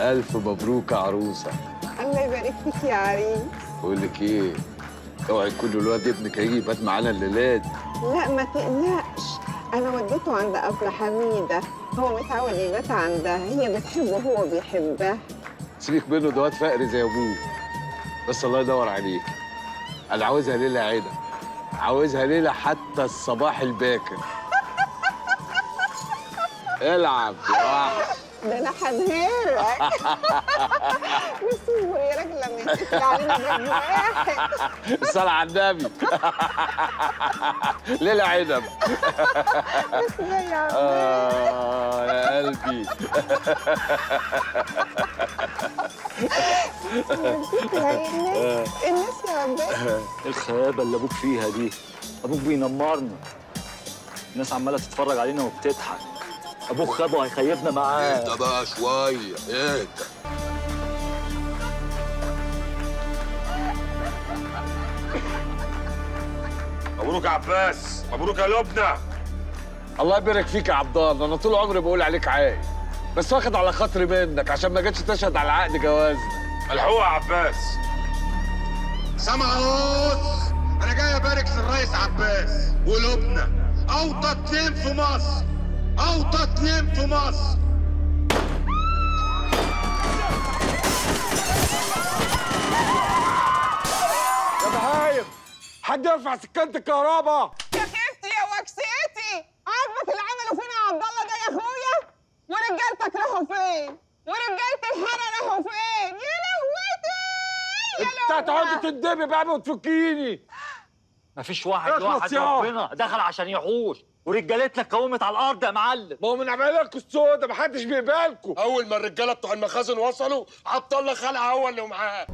ألف مبروك يا عروسة. الله يبارك فيك يا عريس. بقول لك إيه؟ أوعي يكون الواد ابنك هيجي يبات معانا الليلات. لا ما تقلقش. أنا وديته عند ابله حميدة. هو متعود يبات عندها. هي بتحبه هو بيحبها. سيبك منه ده واد فقري زي أبوه. بس الله يدور عليك. أنا عاوزها ليلة عيده عاوزها ليلة حتى الصباح الباكر. العب يا وحش. ده أنا هبهرك بس صغيرك لما يتكل علينا جنب واحد الصلاة على النبي. ليلة عنب. بس يا عم. آه يا قلبي. الناس يا عباس الخيابة اللي أبوك فيها دي أبوك بينمرنا. الناس عمالة تتفرج علينا وبتضحك. أبوك خابه هيخيبنا معاه. اهدى بقى شوية. اهدى مبروك يا عباس. مبروك يا لبنى. الله يبارك فيك يا عبد الله. أنا طول عمري بقول عليك عاي بس واخد على خاطري منك عشان ما جيتش تشهد على عقد جوازنا. الحقوق يا عباس. سمعوت أنا جاي أبارك للريس عباس. ولبنى. أوطى اتنين في مصر. اوطى اتنين في مصر يا بهايم حد يرفع سكانة الكهرباء؟ يا خفتي يا وكسيتي. عاجبك اللي عملوا فينا يا عبد الله ده يا أخويا؟ ورجالتك راحوا فين؟ ورجاله الحاره راحوا فين؟ يا لهوتي! يا انت هتقعدي تندبي بقى وتفكيني. مفيش واحد واحد يا. ربنا. دخل عشان يحوش. ورجالتنا اتكومت على الأرض يا معلم. ما هو من عمايلكوا السودا محدش بيقبلكوا أول ما الرجالة بتوع المخازن وصلوا عبد الله خلع هو اللي معاه